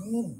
home.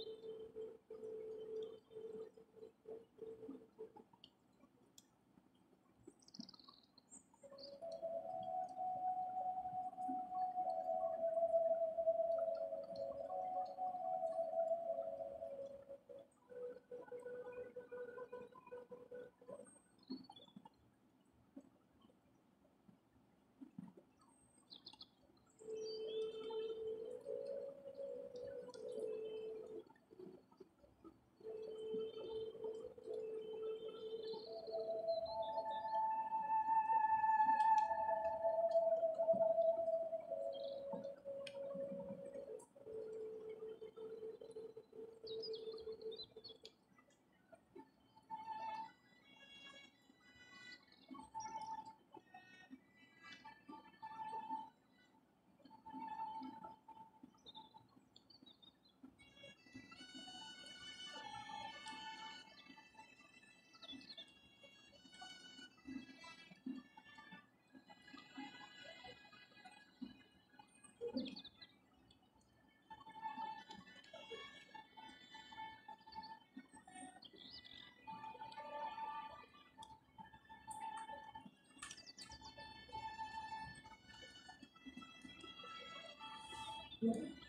Yeah.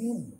mundo.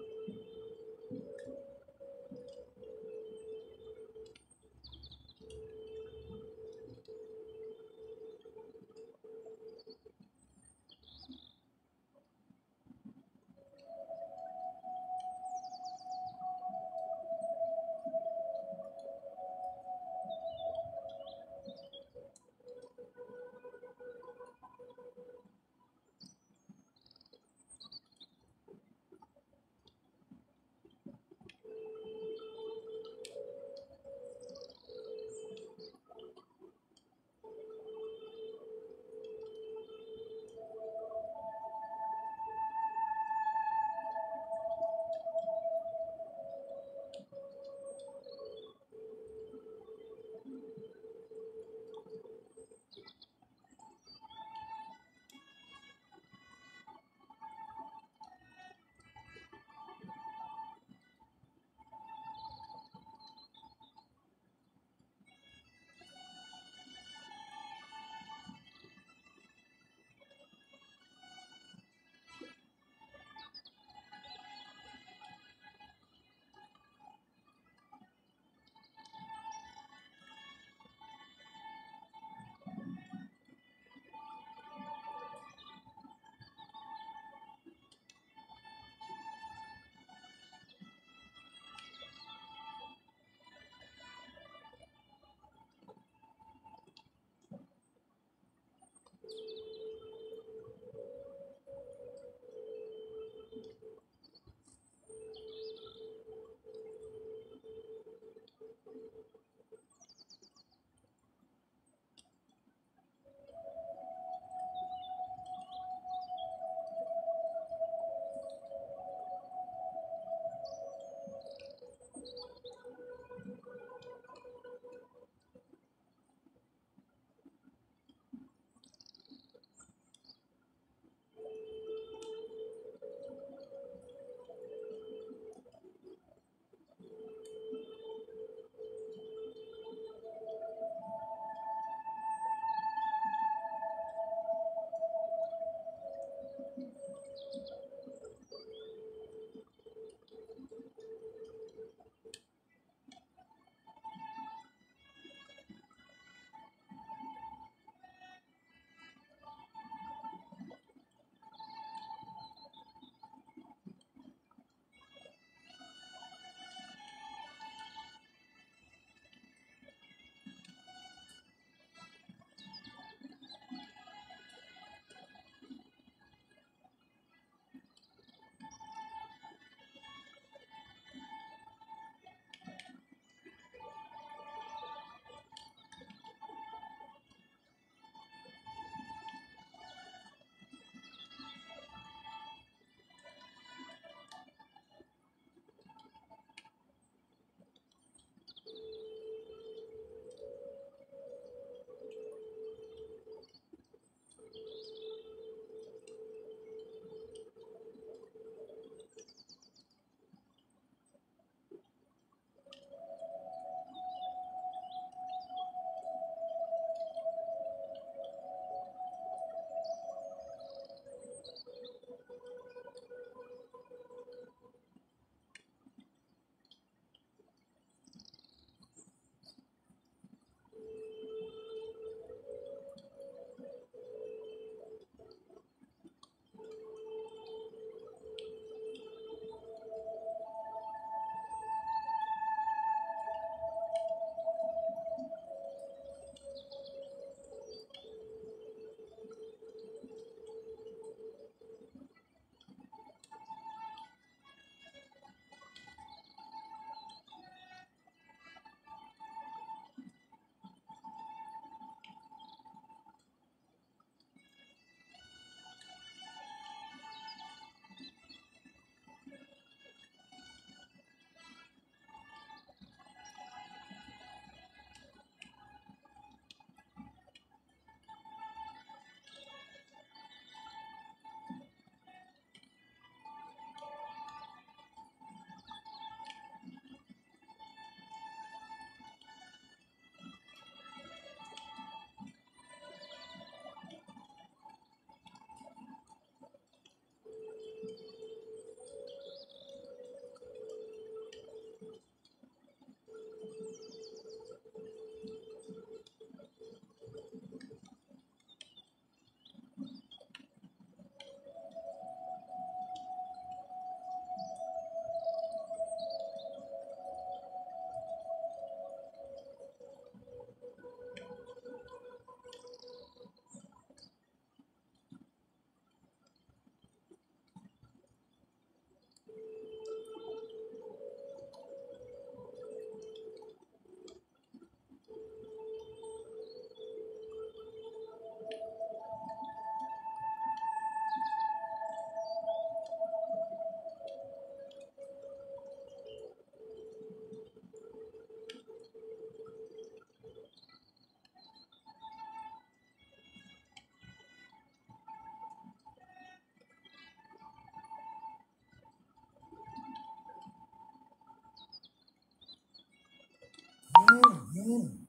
Mm.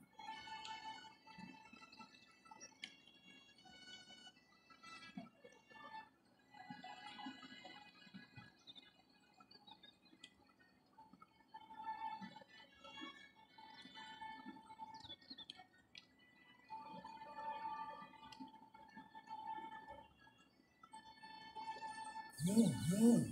Mm-hmm. mm-hmm.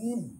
Mm.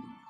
Mm.